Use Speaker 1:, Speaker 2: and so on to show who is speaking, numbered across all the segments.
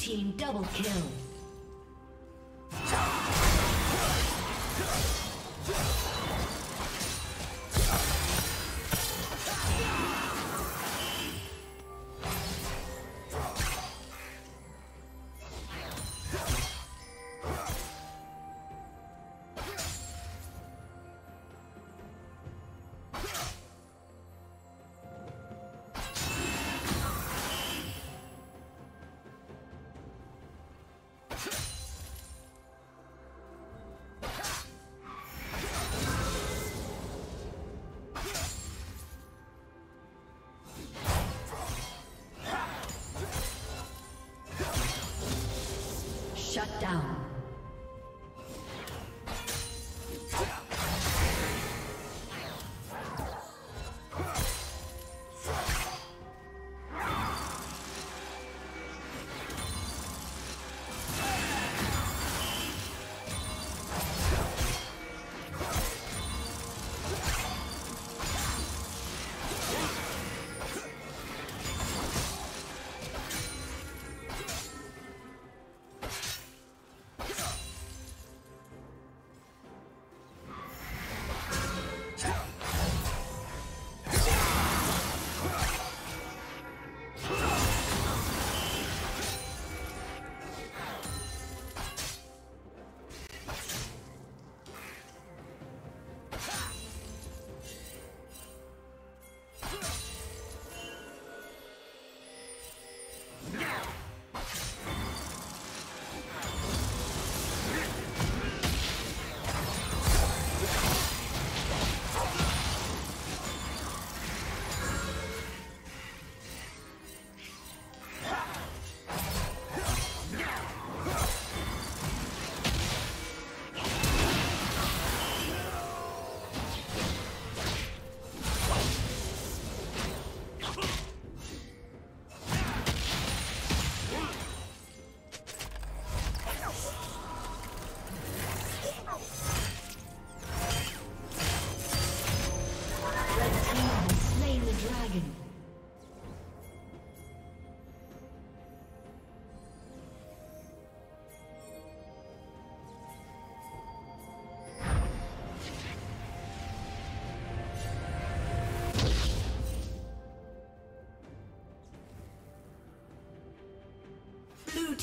Speaker 1: team double kill.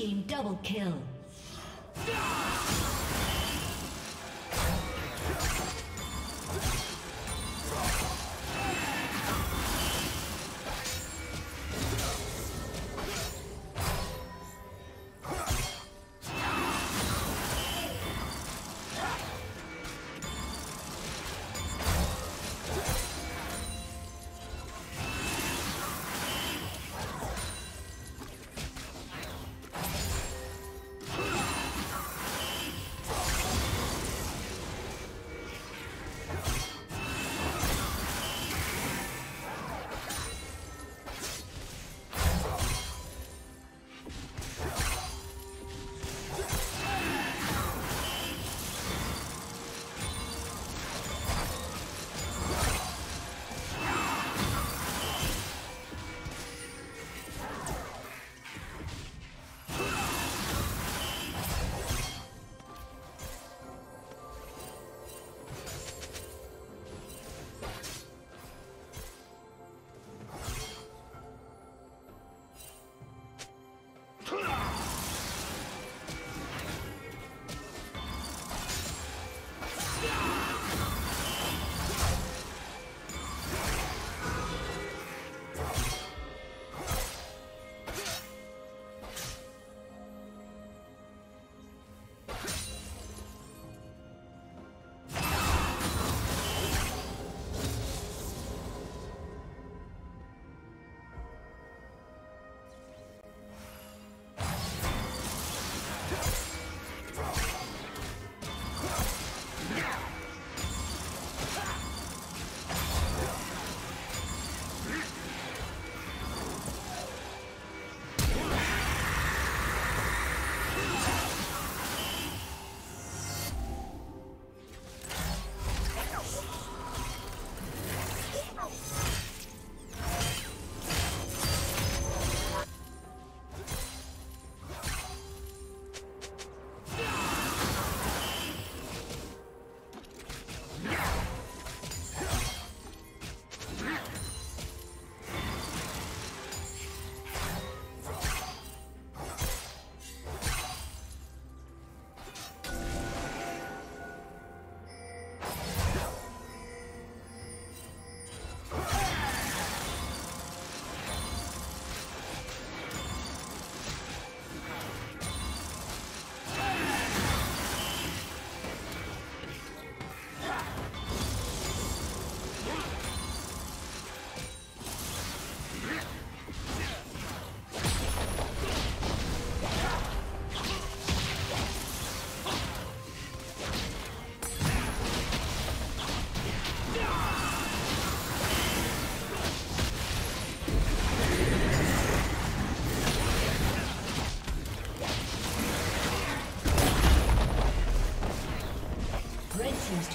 Speaker 1: Team double kill.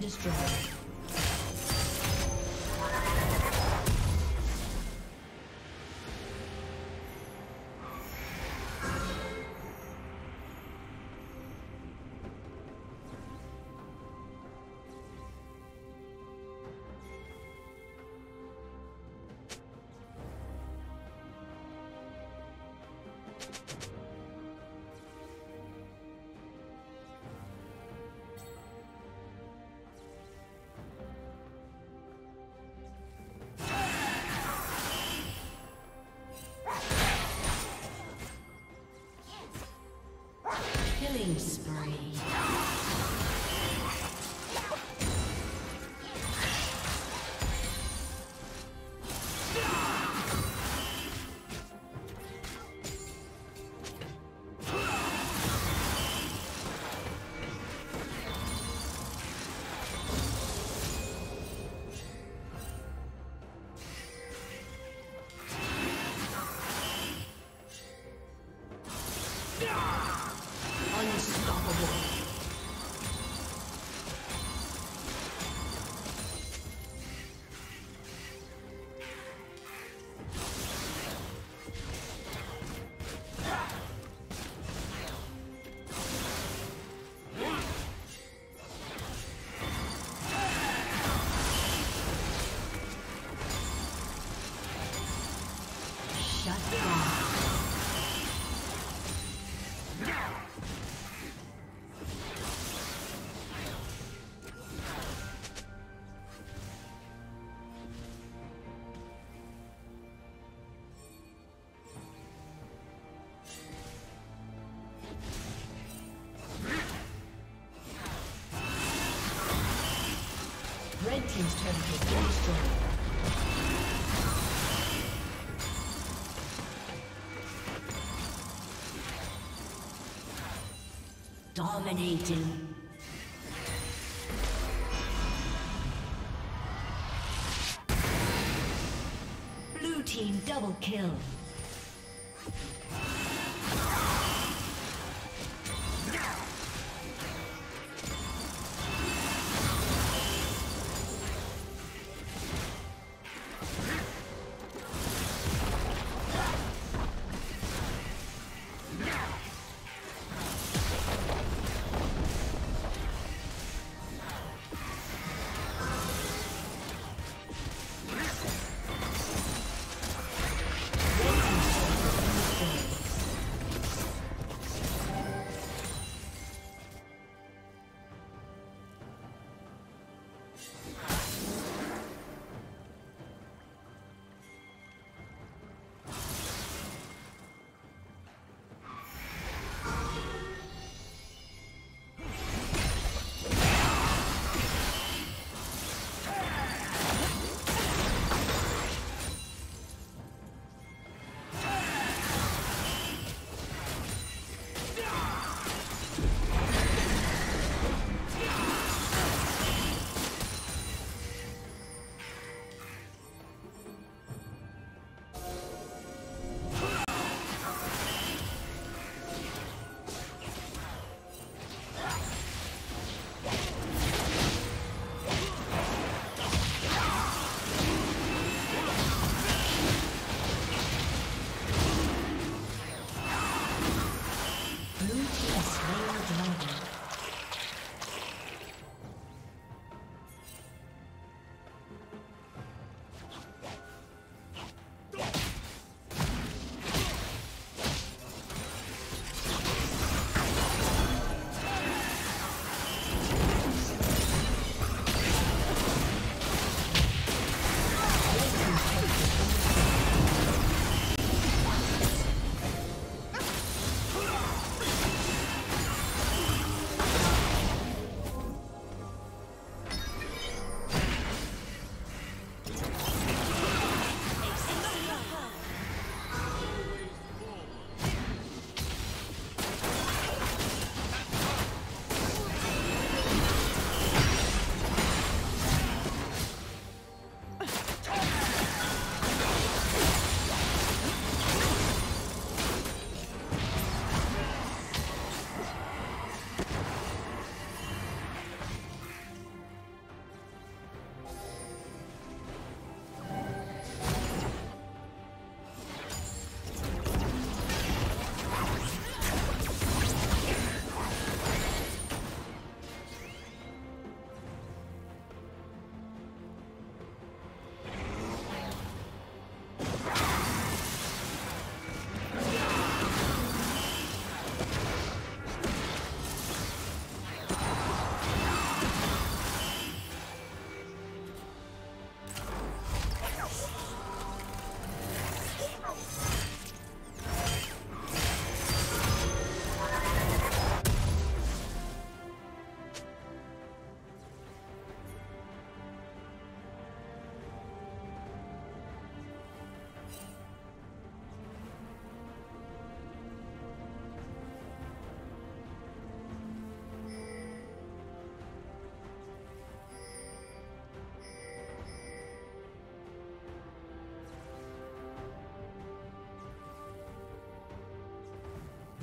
Speaker 1: Been destroyed. Killing spree. Team's turret has been destroyed. Dominating. Blue team double kill.